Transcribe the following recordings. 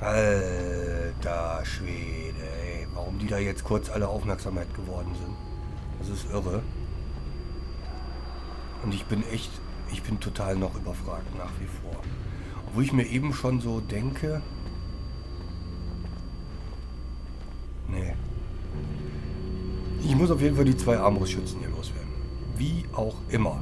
Alter Schwede, ey. Warum die da jetzt kurz alle Aufmerksamkeit geworden sind. Das ist irre. Und ich bin echt, ich bin total noch überfragt nach wie vor. Obwohl ich mir eben schon so denke, nee. Ich muss auf jeden Fall die zwei Armbrustschützen hier loswerden. Wie auch immer.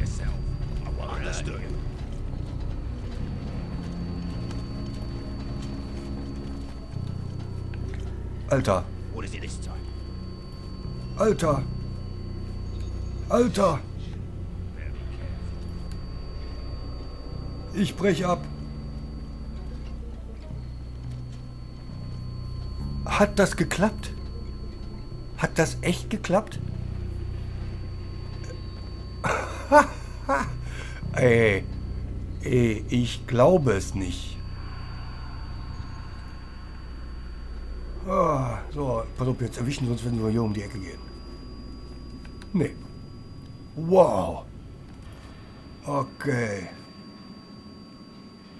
Yourself. Understood. Alter, What is it this time? Alter, Alter, ich brech ab. Hat das geklappt? Hat das echt geklappt? Ey, ey, ich glaube es nicht. Ah, so, pass auf, jetzt erwischen uns, wenn wir hier um die Ecke gehen. Nee. Wow. Okay.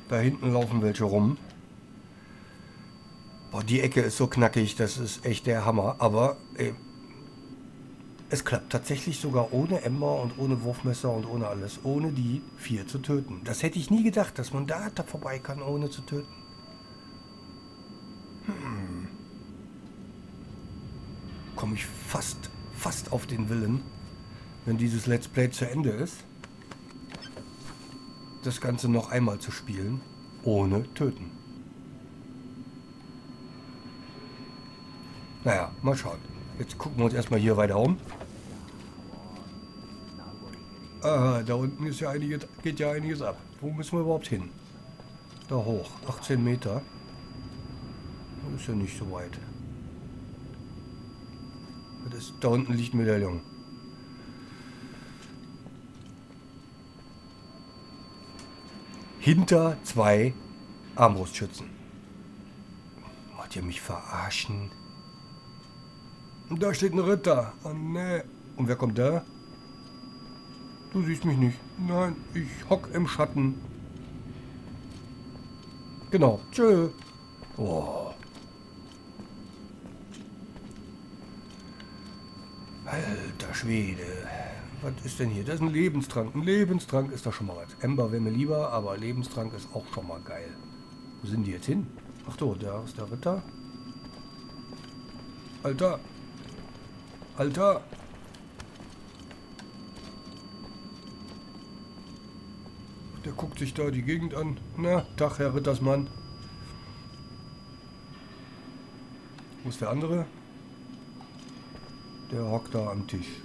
Da hinten laufen welche rum. Boah, die Ecke ist so knackig, das ist echt der Hammer. Aber ey, es klappt tatsächlich sogar ohne Ember und ohne Wurfmesser und ohne alles. Ohne die vier zu töten. Das hätte ich nie gedacht, dass man da, da vorbei kann, ohne zu töten. Hm. Komme ich fast, fast auf den Willen, wenn dieses Let's Play zu Ende ist, das Ganze noch einmal zu spielen, ohne töten. Naja, mal schauen. Jetzt gucken wir uns erstmal hier weiter um. Ah, da unten ist ja einiges, geht ja einiges ab. Wo müssen wir überhaupt hin? Da hoch. 18 Meter. Das ist ja nicht so weit. Das da unten liegt ein Medaillon. Hinter zwei Armbrustschützen. Wollt ihr mich verarschen? Da steht ein Ritter. Oh ne. Und wer kommt da? Du siehst mich nicht. Nein, ich hock im Schatten. Genau. Tschö. Oh. Alter Schwede. Was ist denn hier? Das ist ein Lebenstrank. Ein Lebenstrank ist doch schon mal was. Ember wäre mir lieber, aber Lebenstrank ist auch schon mal geil. Wo sind die jetzt hin? Ach so, da ist der Ritter. Alter. Alter. Der guckt sich da die Gegend an. Na, Tag, Herr Rittersmann. Wo ist der andere? Der hockt da am Tisch.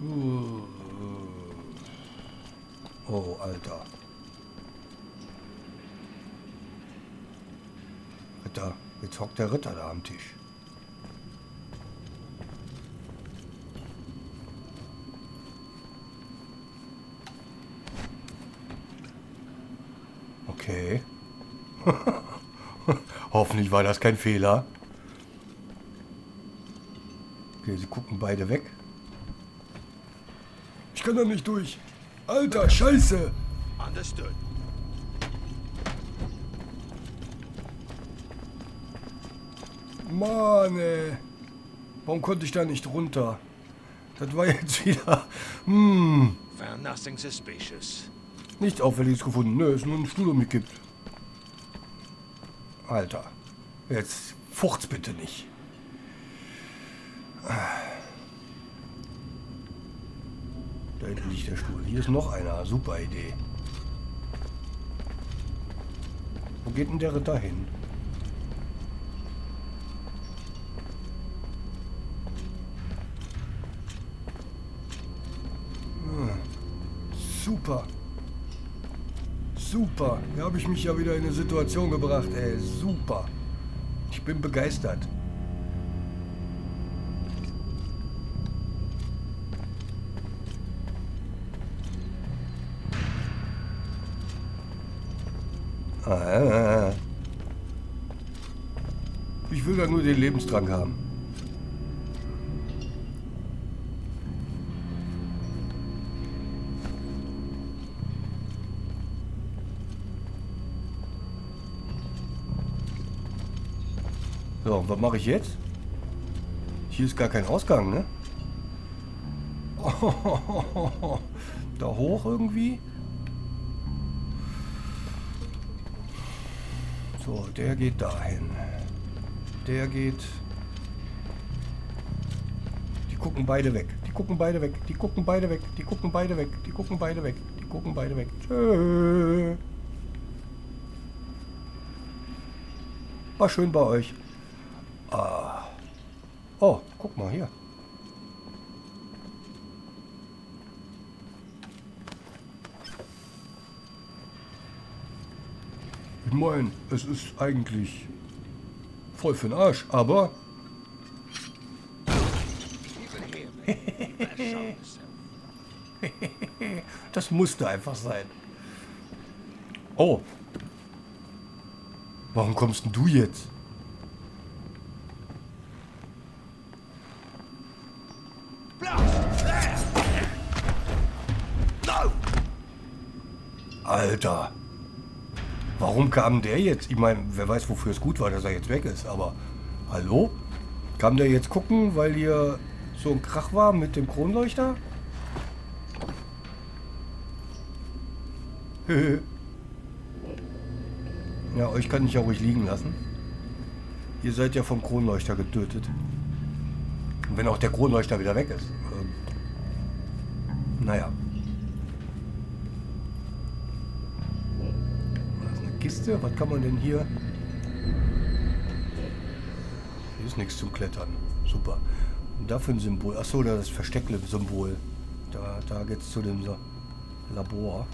Uh. Oh, Alter. Ritter. Jetzt hockt der Ritter da am Tisch. Okay. Hoffentlich war das kein Fehler. Okay, sie gucken beide weg. Ich kann da nicht durch. Alter, Scheiße. Understood. Mann, ey. Warum konnte ich da nicht runter? Das war jetzt wieder... Hm. Found nothing suspicious. Nichts Auffälliges gefunden. Nö, ist nur ein Stuhl umgekippt. Alter. Jetzt fucht's bitte nicht. Da hinten liegt der Stuhl. Hier ist noch einer. Super Idee. Wo geht denn der Ritter hin? Hm. Super. Super. Hier habe ich mich ja wieder in eine Situation gebracht, ey. Super. Ich bin begeistert. Ah. Ich will da nur den Lebensdrang haben. So, was mache ich jetzt? Hier ist gar kein Ausgang, ne? da hoch irgendwie? So, der geht dahin. Der geht... Die gucken beide weg. Die gucken beide weg. Die gucken beide weg. Die gucken beide weg. Die gucken beide weg. Die gucken beide weg. Tschö. War schön bei euch. Ah. Oh, guck mal hier. Ich meine, es ist eigentlich voll für den Arsch, aber... das musste einfach sein. Oh. Warum kommst denn du jetzt? Alter. Warum kam der jetzt? Ich meine, wer weiß, wofür es gut war, dass er jetzt weg ist, aber hallo? Kam der jetzt gucken, weil hier so ein Krach war mit dem Kronleuchter? ja, euch kann ich ja ruhig liegen lassen. Ihr seid ja vom Kronleuchter getötet. Wenn auch der Kronleuchter wieder weg ist. Ähm, naja. Kiste. Was kann man denn hier? Hier ist nichts zum Klettern. Super. Und dafür ein Symbol. Achso, das Versteckle-Symbol. Da, da geht es zu dem Labor.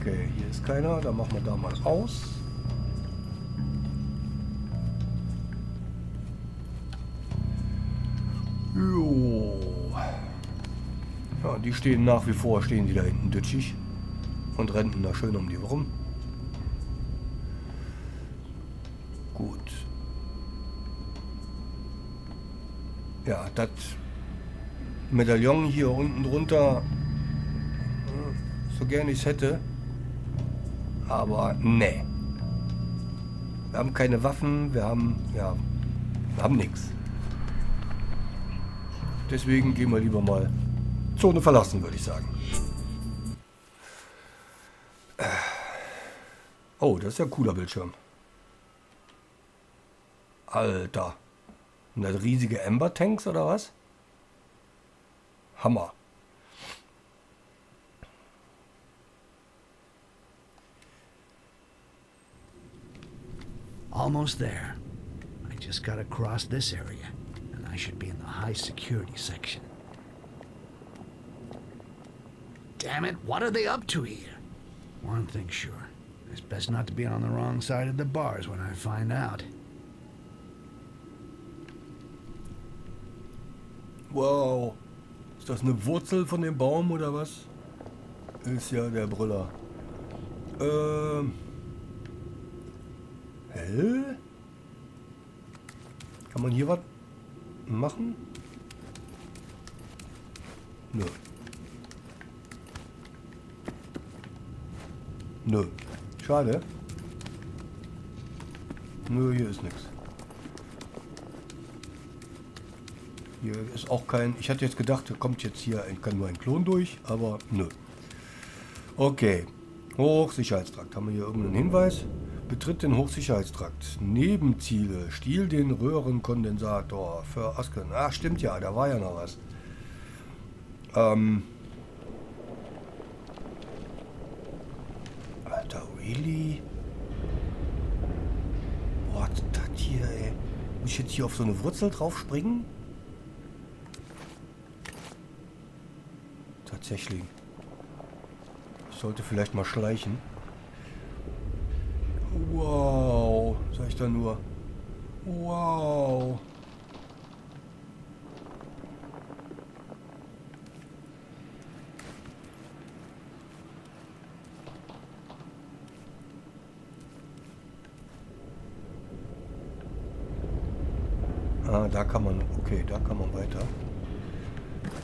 Okay, hier ist keiner. Dann machen wir da mal aus. Jo. Ja, die stehen nach wie vor, stehen die da hinten dütschig und rennten da schön um die rum. Gut. Ja, das Medaillon hier unten drunter, so gern ich es hätte, aber ne. Wir haben keine Waffen, wir haben, ja, wir haben nichts. Deswegen gehen wir lieber mal Zone verlassen, würde ich sagen. Oh, das ist ja ein cooler Bildschirm. Alter. Und das riesige Ember-Tanks oder was? Hammer. Almost there. I just gotta cross this area, and I should be in the high security section. Damn it, what are they up to here? One thing sure. It's best not to be on the wrong side of the bars when I find out. Wow. Ist das eine Wurzel von dem Baum oder was? Ist ja der Brüller. Ähm. Hä? Kann man hier was machen? Nö. Nö. Schade. Nö, hier ist nichts. Hier ist auch kein... Ich hatte jetzt gedacht, da kommt jetzt hier ein, kann nur ein Klon durch, aber nö. Okay. Hochsicherheitstrakt. Haben wir hier irgendeinen Hinweis? Betritt den Hochsicherheitstrakt. Nebenziele. Stiel den Röhrenkondensator für Asken. Ach, stimmt ja, da war ja noch was. Ähm... Really? Boah, das hier, ey. Muss ich jetzt hier auf so eine Wurzel drauf springen? Tatsächlich. Ich sollte vielleicht mal schleichen. Wow, sag ich da nur. Wow. Ah, da kann man... Okay, da kann man weiter.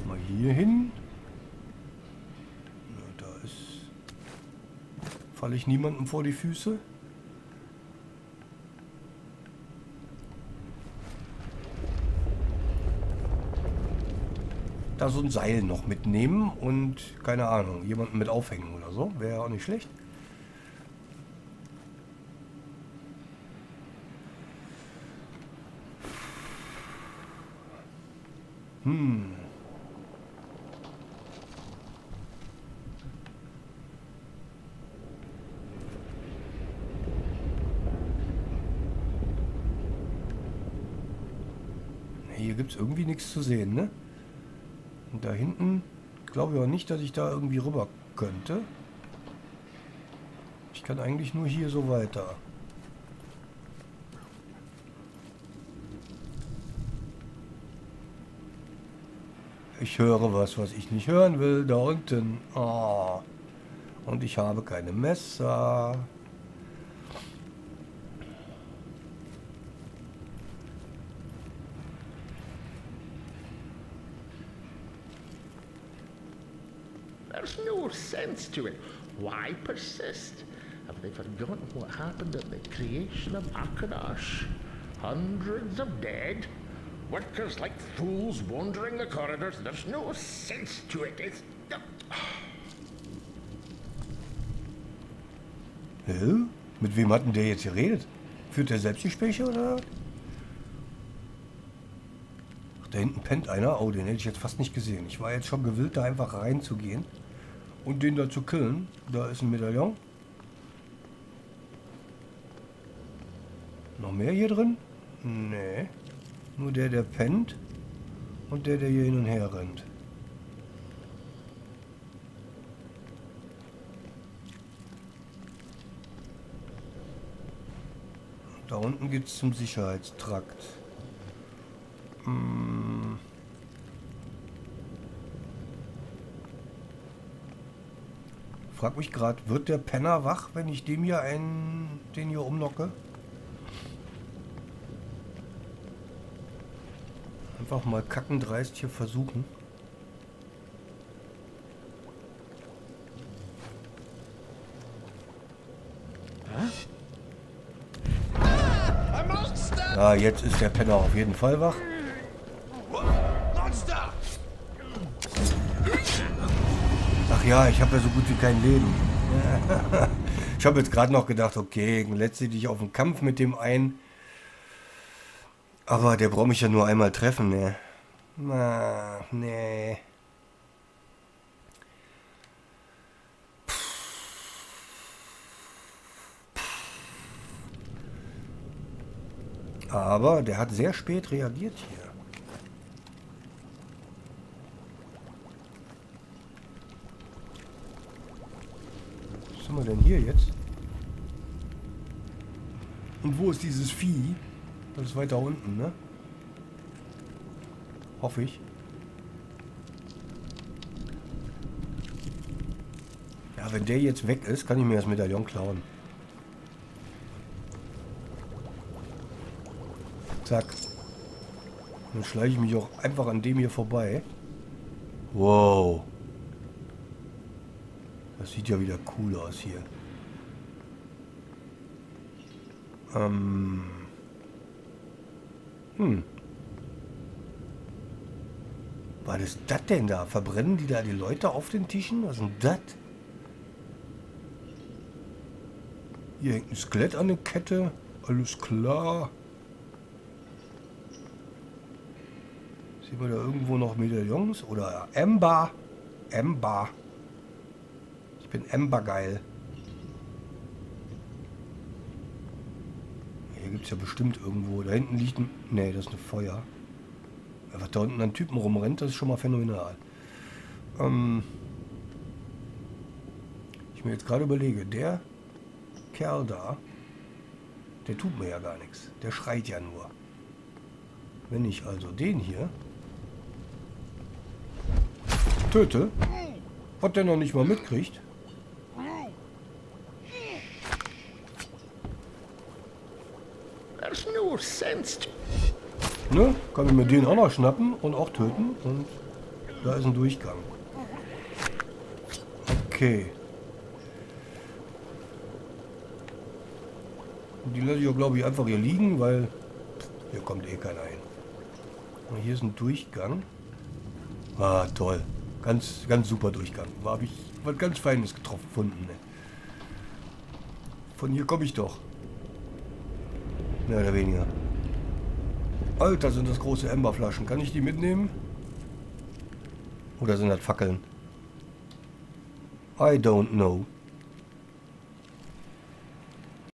Mal hier hin. Na, da ist... Falle ich niemandem vor die Füße? Da so ein Seil noch mitnehmen und, keine Ahnung, jemanden mit aufhängen oder so. Wäre ja auch nicht schlecht. Hm. Hier gibt es irgendwie nichts zu sehen, ne? Und da hinten glaube ich auch nicht, dass ich da irgendwie rüber könnte. Ich kann eigentlich nur hier so weiter. Höre was, was ich nicht hören will. Da unten. Oh. Und ich habe keine Messer. There's no sense to it. Why persist? Have they forgotten what happened at the creation of Akanash? Hundreds of dead, workers like fools wandering the corridors. There's no sense to it. It's. Hä? Mit wem hat denn der jetzt geredet? Führt der selbst Gespräche oder? Ach, da hinten pennt einer. Oh, den hätte ich jetzt fast nicht gesehen. Ich war jetzt schon gewillt, da einfach reinzugehen und den da zu killen. Da ist ein Medaillon. Noch mehr hier drin? Nee. Nur der, der pennt und der, der hier hin und her rennt. Da unten geht es zum Sicherheitstrakt. Hm. Frag mich gerade, wird der Penner wach, wenn ich dem hier einen, den hier umlocke? Einfach mal kackendreist hier versuchen. Ja, jetzt ist der Penner auf jeden Fall wach. Ach ja, ich habe ja so gut wie kein Leben. ich habe jetzt gerade noch gedacht, okay, letztlich auf den Kampf mit dem ein. Aber der braucht mich ja nur einmal treffen, ne? Na, nee. Aber der hat sehr spät reagiert hier. Was haben wir denn hier jetzt? Und wo ist dieses Vieh? Das ist weiter unten, ne? Hoffe ich. Ja, wenn der jetzt weg ist, kann ich mir das Medaillon klauen. Zack. Dann schleiche ich mich auch einfach an dem hier vorbei. Wow. Das sieht ja wieder cool aus hier. Ähm. Hm. Was ist das denn da? Verbrennen die da die Leute auf den Tischen? Was ist denn das? Hier hängt ein Skelett an der Kette. Alles klar. Sehen wir da irgendwo noch Medaillons? Oder Ember? Ember. Ich bin Ember geil. Hier gibt es ja bestimmt irgendwo. Da hinten liegt ein... Nee, das ist ein Feuer. Was da unten an Typen rumrennt, das ist schon mal phänomenal. Ähm ich mir jetzt gerade überlege, der Kerl da, der tut mir ja gar nichts. Der schreit ja nur. Wenn ich also den hier töte, was der noch nicht mal mitkriegt, To Ne? Kann ich mir den auch noch schnappen und auch töten. Und da ist ein Durchgang. Okay. Die lasse ich auch, glaube ich, einfach hier liegen, weil hier kommt eh keiner hin. Und hier ist ein Durchgang. Ah, toll. Ganz, ganz super Durchgang. Da habe ich was ganz Feines getroffen gefunden. Ne? Von hier komme ich doch. Mehr oder weniger. Alter, sind das große Emberflaschen. Kann ich die mitnehmen? Oder sind das Fackeln? I don't know.